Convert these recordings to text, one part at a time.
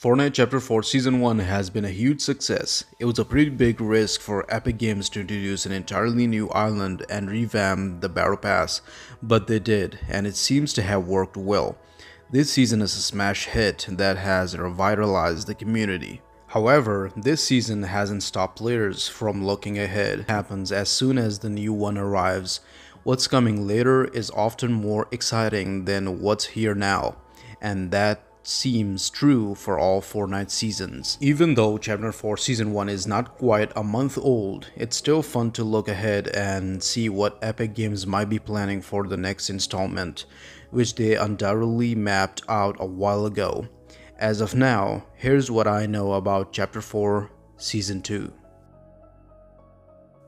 Fortnite Chapter 4 Season 1 has been a huge success. It was a pretty big risk for Epic Games to introduce an entirely new island and revamp the Battle Pass, but they did, and it seems to have worked well. This season is a smash hit that has revitalized the community. However, this season hasn't stopped players from looking ahead. It happens as soon as the new one arrives. What's coming later is often more exciting than what's here now, and that seems true for all Fortnite seasons. Even though Chapter 4 Season 1 is not quite a month old, it's still fun to look ahead and see what Epic Games might be planning for the next installment, which they undoubtedly mapped out a while ago. As of now, here's what I know about Chapter 4 Season 2.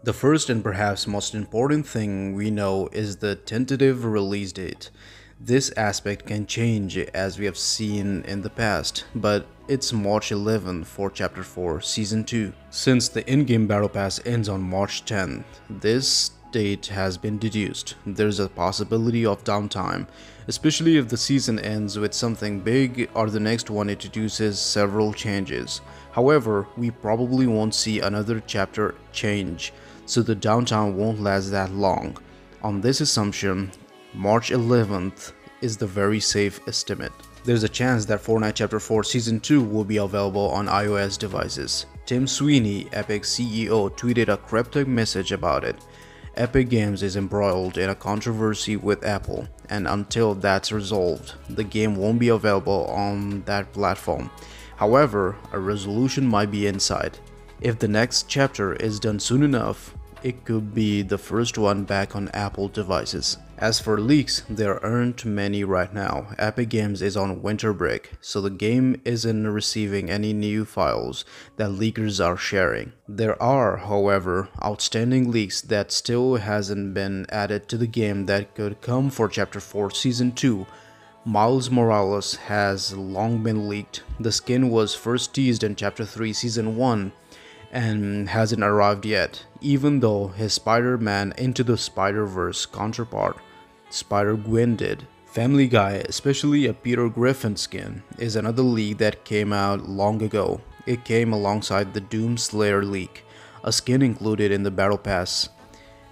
The first and perhaps most important thing we know is the tentative release date. This aspect can change as we have seen in the past, but it's March 11 for Chapter 4 Season 2. Since the in-game Battle Pass ends on March 10, this date has been deduced. There's a possibility of downtime, especially if the season ends with something big or the next one introduces several changes. However, we probably won't see another chapter change, so the downtime won't last that long. On this assumption, March 11th is the very safe estimate. There's a chance that Fortnite Chapter 4 Season 2 will be available on iOS devices. Tim Sweeney, Epic CEO, tweeted a cryptic message about it. Epic Games is embroiled in a controversy with Apple, and until that's resolved, the game won't be available on that platform. However, a resolution might be in sight. If the next chapter is done soon enough, it could be the first one back on Apple devices. As for leaks, there aren't many right now. Epic Games is on winter break, so the game isn't receiving any new files that leakers are sharing. There are, however, outstanding leaks that still hasn't been added to the game that could come for Chapter 4 Season 2 Miles Morales has long been leaked. The skin was first teased in Chapter 3 Season 1 and hasn't arrived yet, even though his Spider-Man Into the Spider-Verse counterpart, Spider-Gwen did. Family Guy, especially a Peter Griffin skin, is another leak that came out long ago. It came alongside the Doom Slayer leak, a skin included in the Battle Pass.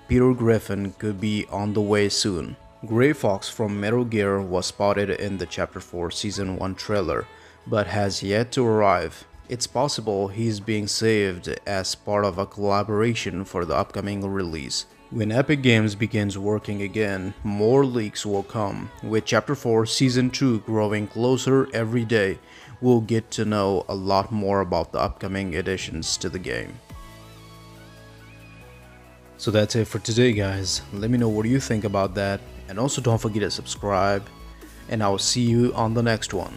Peter Griffin could be on the way soon. Gray Fox from Metal Gear was spotted in the Chapter 4 Season 1 trailer, but has yet to arrive. It's possible he's being saved as part of a collaboration for the upcoming release. When Epic Games begins working again, more leaks will come. With Chapter 4 Season 2 growing closer every day, we'll get to know a lot more about the upcoming additions to the game. So that's it for today guys. Let me know what you think about that and also don't forget to subscribe and I'll see you on the next one.